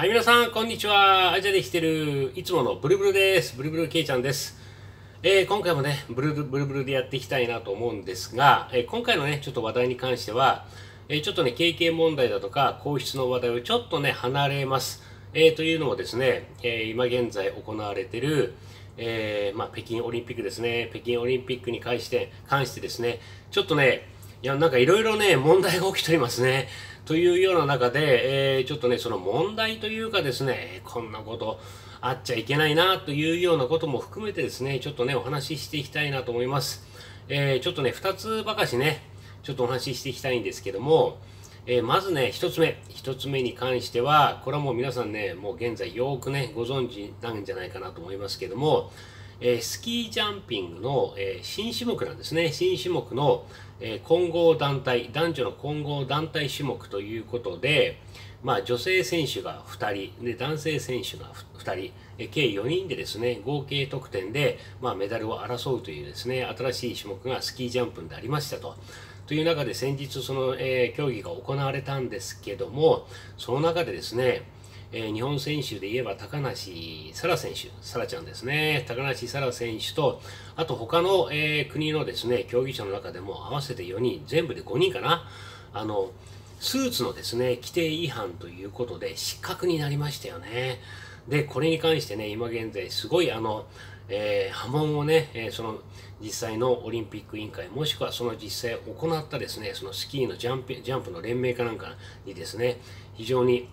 はい、皆さん、こんにちは。アジアで来てる、いつものブルブルです。ブルブルケイちゃんです。えー、今回もね、ブルブルブルでやっていきたいなと思うんですが、えー、今回のね、ちょっと話題に関しては、えー、ちょっとね、経験問題だとか、皇室の話題をちょっとね、離れます。えというのもですね、え今現在行われてる、えまあ、北京オリンピックですね、北京オリンピックに関して、関してですね、ちょっとね、いや、なんかいろいろね、問題が起きておりますね。というような中で、えー、ちょっとね、その問題というかですね、こんなことあっちゃいけないなというようなことも含めてですね、ちょっとね、お話ししていきたいなと思います。えー、ちょっとね、2つばかしね、ちょっとお話ししていきたいんですけども、えー、まずね、1つ目、1つ目に関しては、これはもう皆さんね、もう現在よくね、ご存知なんじゃないかなと思いますけども、えー、スキージャンピングの、えー、新種目なんですね。新種目の、え、混合団体、男女の混合団体種目ということで、まあ、女性選手が2人、で男性選手が2人、え計4人でですね、合計得点で、まあ、メダルを争うというですね、新しい種目がスキージャンプでありましたと。という中で先日その、え競技が行われたんですけども、その中でですね、えー、日本選手で言えば高梨沙羅選手、沙羅ちゃんですね、高梨沙羅選手と、あと他の、えー、国のですね、競技者の中でも合わせて4人、全部で5人かな、あの、スーツのですね、規定違反ということで失格になりましたよね。で、これに関してね、今現在すごいあの、えー、波紋をね、えー、その実際のオリンピック委員会、もしくはその実際行ったですね、そのスキーのジャンプジャンプの連盟かなんかにですね、非常に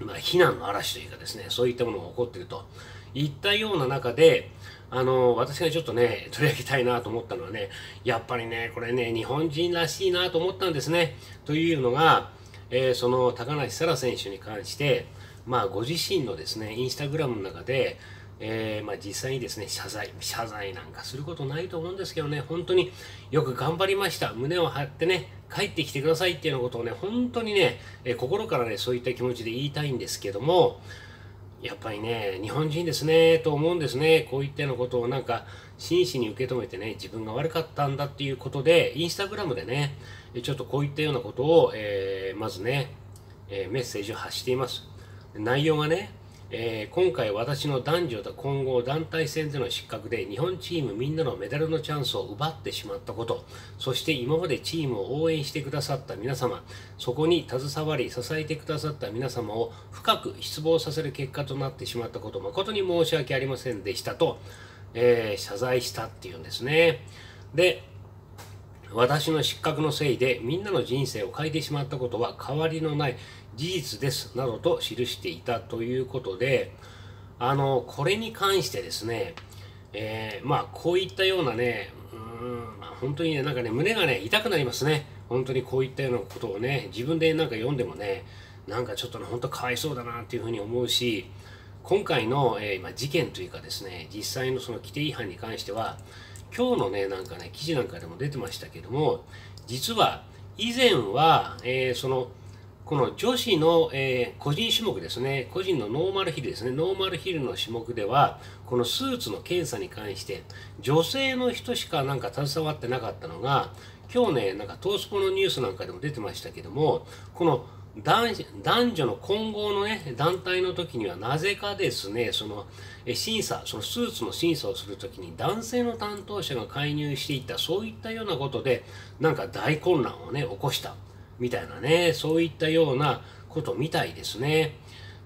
まあ、避難の嵐というかですね、そういったものが起こっているといったような中で、あの、私がちょっとね、取り上げたいなと思ったのはね、やっぱりね、これね、日本人らしいなと思ったんですね。というのが、えー、その高梨沙羅選手に関して、まあ、ご自身のですね、インスタグラムの中で、えー、まあ、実際にですね、謝罪、謝罪なんかすることないと思うんですけどね、本当によく頑張りました。胸を張ってね、帰ってきてくださいっていうようなことをね、本当にね、えー、心からね、そういった気持ちで言いたいんですけども、やっぱりね、日本人ですね、と思うんですね。こういったようなことをなんか、真摯に受け止めてね、自分が悪かったんだっていうことで、インスタグラムでね、ちょっとこういったようなことを、えー、まずね、えメッセージを発しています。内容がね、えー、今回私の男女と混合団体戦での失格で日本チームみんなのメダルのチャンスを奪ってしまったことそして今までチームを応援してくださった皆様そこに携わり支えてくださった皆様を深く失望させる結果となってしまったこと誠に申し訳ありませんでしたと、えー、謝罪したっていうんですね。で私の失格のせいでみんなの人生を変えてしまったことは変わりのない事実ですなどと記していたということであのこれに関してですね、えー、まあこういったようなねうん、本当にねなんかね胸がね痛くなりますね。本当にこういったようなことをね自分でなんか読んでもねなんかちょっとね本当かわいそうだなっていうふうに思うし今回の、えー、まあ、事件というかですね実際のその規定違反に関しては今日のねなんかね記事なんかでも出てましたけども実は以前は、えー、そのこの女子の、えー、個人種目ですね、個人のノーマルヒルですね、ノーマルヒルの種目では、このスーツの検査に関して、女性の人しかなんか携わってなかったのが、今日ね、なんかトースポのニュースなんかでも出てましたけども、この男女の混合のね、団体の時にはなぜかですね、その審査、そのスーツの審査をするときに男性の担当者が介入していった、そういったようなことで、なんか大混乱をね、起こした。みたいなね、そういったようなことみたいですね。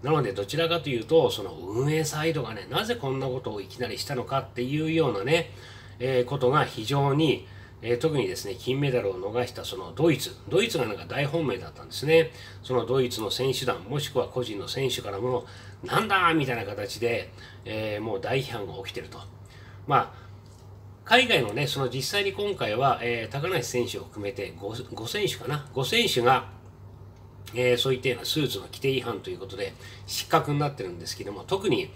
なので、どちらかというと、その運営サイドがね、なぜこんなことをいきなりしたのかっていうようなね、えー、ことが非常に、えー、特にですね、金メダルを逃したそのドイツ、ドイツがなんか大本命だったんですね。そのドイツの選手団、もしくは個人の選手からも、なんだーみたいな形で、えー、もう大批判が起きてると。まあ海外のね、その実際に今回は、えー、高梨選手を含めて 5, 5選手かな、5選手が、え、そういったようなスーツの規定違反ということで失格になってるんですけども、特に、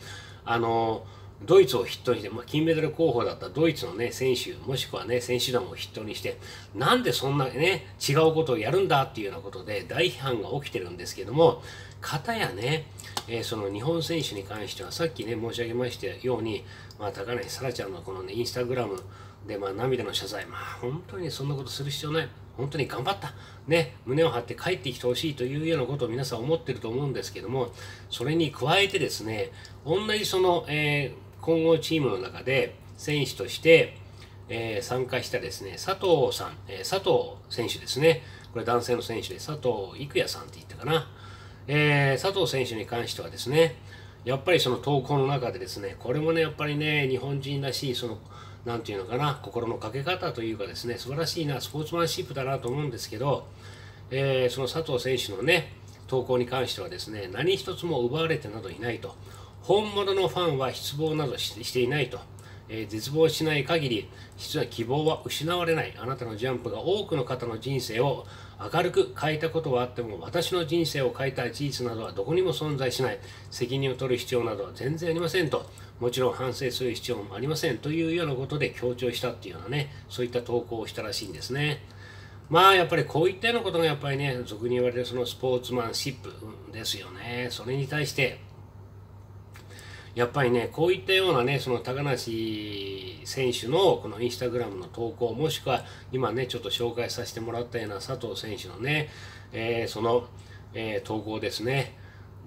あのドイツを筆頭にして、まあ、金メダル候補だったドイツの、ね、選手、もしくは、ね、選手団を筆頭にして、なんでそんな、ね、違うことをやるんだっていうようなことで大批判が起きてるんですけども、かたやね、えー、その日本選手に関してはさっきね申し上げましたように、まあ、高梨沙羅ちゃんのこのねインスタグラムで、まあ、涙の謝罪、まあ、本当にそんなことする必要ない。本当に頑張った。ね、胸を張って帰ってきてほしいというようなことを皆さん思ってると思うんですけども、それに加えてですね、同じその、えー、混合チームの中で選手として、えー、参加したですね、佐藤さん、えー、佐藤選手ですね。これ男性の選手で佐藤育也さんって言ったかな。えー、佐藤選手に関してはですね、やっぱりその投稿の中でですね、これもね、やっぱりね、日本人らしい、その、なんていうのかな、心のかけ方というかですね、素晴らしいな、スポーツマンシップだなと思うんですけど、えー、その佐藤選手のね、投稿に関してはですね、何一つも奪われてなどいないと。本物のファンは失望などしていないと。えー、絶望しない限り実は希望は失われない。あなたのジャンプが多くの方の人生を明るく変えたことはあっても私の人生を変えた事実などはどこにも存在しない。責任を取る必要などは全然ありませんと。もちろん反省する必要もありませんというようなことで強調したっていうようなねそういった投稿をしたらしいんですね。まあやっぱりこういったようなことがやっぱりね俗に言われるそのスポーツマンシップですよね。それに対してやっぱりね、こういったようなね、その高梨選手のこのインスタグラムの投稿、もしくは今ね、ちょっと紹介させてもらったような佐藤選手のね、えー、その、えー、投稿ですね。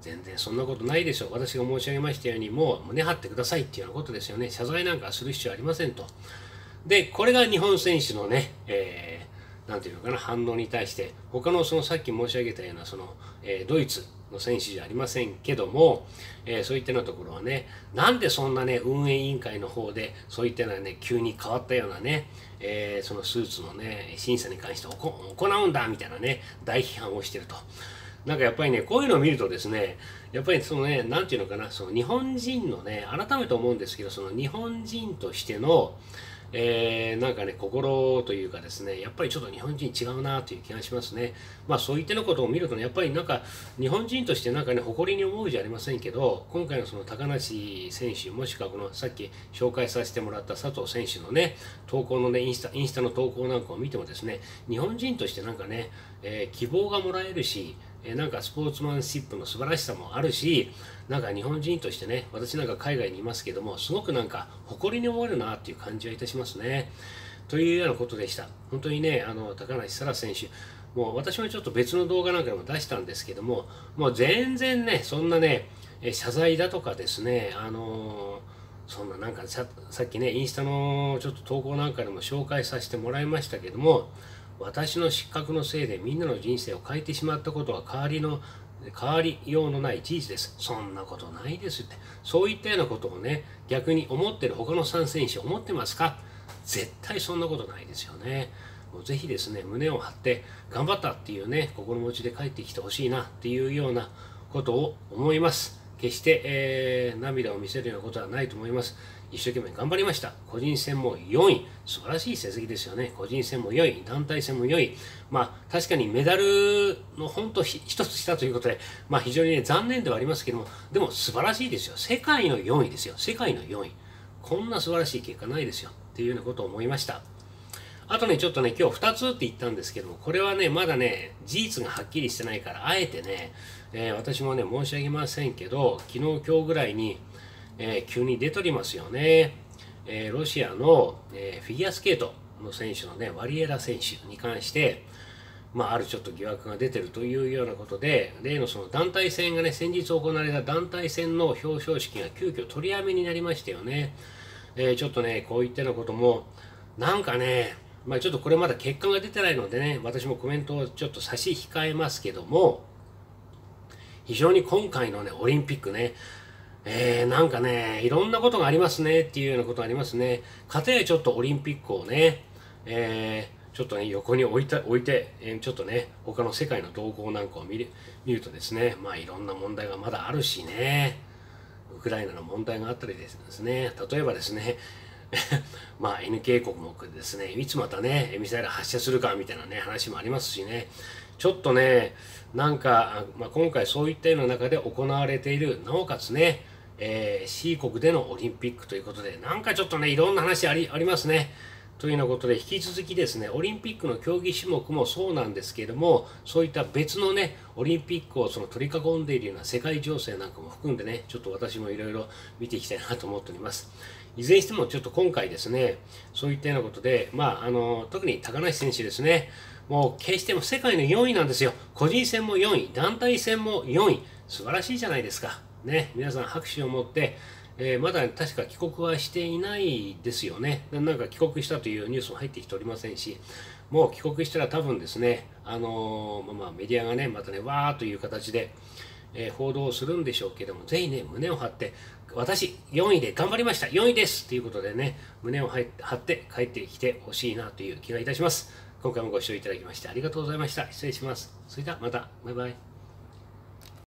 全然そんなことないでしょう。私が申し上げましたように、もう胸張ってくださいっていうようなことですよね。謝罪なんかする必要ありませんと。で、これが日本選手のね、えー、ていうのかな、反応に対して、他のそのさっき申し上げたような、その、えー、ドイツ、の選手じゃありませんけども、えー、そういったようなところはね、なんでそんなね、運営委員会の方で、そういったようなね、急に変わったようなね、えー、そのスーツのね、審査に関して行うんだみたいなね、大批判をしてると。なんかやっぱりね、こういうのを見るとですね、やっぱりそのね、なんていうのかな、その日本人のね、改めて思うんですけど、その日本人としての、えー、なんかね、心というかですね、やっぱりちょっと日本人違うなという気がしますね。まあそういったのことを見るとね、やっぱりなんか日本人としてなんかね、誇りに思うじゃありませんけど、今回のその高梨選手、もしくはこのさっき紹介させてもらった佐藤選手のね、投稿のね、インスタ、インスタの投稿なんかを見てもですね、日本人としてなんかね、えー、希望がもらえるし、えなんかスポーツマンシップの素晴らしさもあるし、なんか日本人としてね、私なんか海外にいますけども、すごくなんか誇りに思えるなっていう感じはいたしますね。というようなことでした。本当にね、あの、高梨沙羅選手、もう私もちょっと別の動画なんかでも出したんですけども、もう全然ね、そんなね、謝罪だとかですね、あのそんななんかささっきね、インスタのちょっと投稿なんかでも紹介させてもらいましたけども、私の失格のせいでみんなの人生を変えてしまったことは代わりの変わりようのない事実です。そんなことないですって。そういったようなことをね、逆に思ってる他の3選手思ってますか？絶対そんなことないですよね。もうぜひですね、胸を張って頑張ったっていうね、心持ちで帰ってきてほしいなっていうようなことを思います。決して、えー、涙を見せるようなことはないと思います。一生懸命頑張りました。個人戦も4位。素晴らしい成績ですよね。個人戦も4位。団体戦も4位。まあ、確かにメダルの本当一つしたということで、まあ非常にね、残念ではありますけども、でも素晴らしいですよ。世界の4位ですよ。世界の4位。こんな素晴らしい結果ないですよ。っていうようなことを思いました。あとね、ちょっとね、今日2つって言ったんですけども、これはね、まだね、事実がはっきりしてないから、あえてね、えー、私もね、申し上げませんけど、昨日、今日ぐらいに、えー、急に出ておりますよね。えー、ロシアの、えフィギュアスケートの選手のね、ワリエラ選手に関して、まあ、あるちょっと疑惑が出てるというようなことで、例のその団体戦がね、先日行われた団体戦の表彰式が急遽取りやめになりましたよね。えちょっとね、こういったようなことも、なんかね、まあ、ちょっとこれまだ結果が出てないのでね、私もコメントをちょっと差し控えますけども、非常に今回のね、オリンピックね、えー、なんかね、いろんなことがありますねっていうようなことありますね。かたやちょっとオリンピックをね、えー、ちょっとね、横に置いた置いて、えー、ちょっとね、他の世界の動向なんかを見る見るとですね、まあいろんな問題がまだあるしね、ウクライナの問題があったりですね、例えばですね、まあ N 警国もですね、いつまたね、ミサイル発射するかみたいなね、話もありますしね、ちょっとね、なんか、まあ、今回そういったような中で行われている、なおかつね、えー、C 国でのオリンピックということで、なんかちょっとね、いろんな話ありありますね。というようなことで引き続きですねオリンピックの競技種目もそうなんですけれどもそういった別のねオリンピックをその取り囲んでいるような世界情勢なんかも含んでねちょっと私もいろいろ見ていきたいなと思っております。いずれにしてもちょっと今回ですねそういったようなことでまああの特に高梨選手ですねもう決しても世界の4位なんですよ。個人戦も4位団体戦も4位。素晴らしいじゃないですか。ね皆さん拍手を持ってえー、まだ確か帰国はしていないですよね。なんか帰国したというニュースも入ってきておりませんし、もう帰国したら多分ですね、あのー、まあ、メディアがね、またね、わーという形で、えー、報道するんでしょうけども、ぜひね、胸を張って、私、4位で頑張りました、4位ですということでね、胸を張って帰ってきてほしいなという気がいたします。今回もご視聴いただきましてありがとうございました。失礼します。それではまた、バイバイ。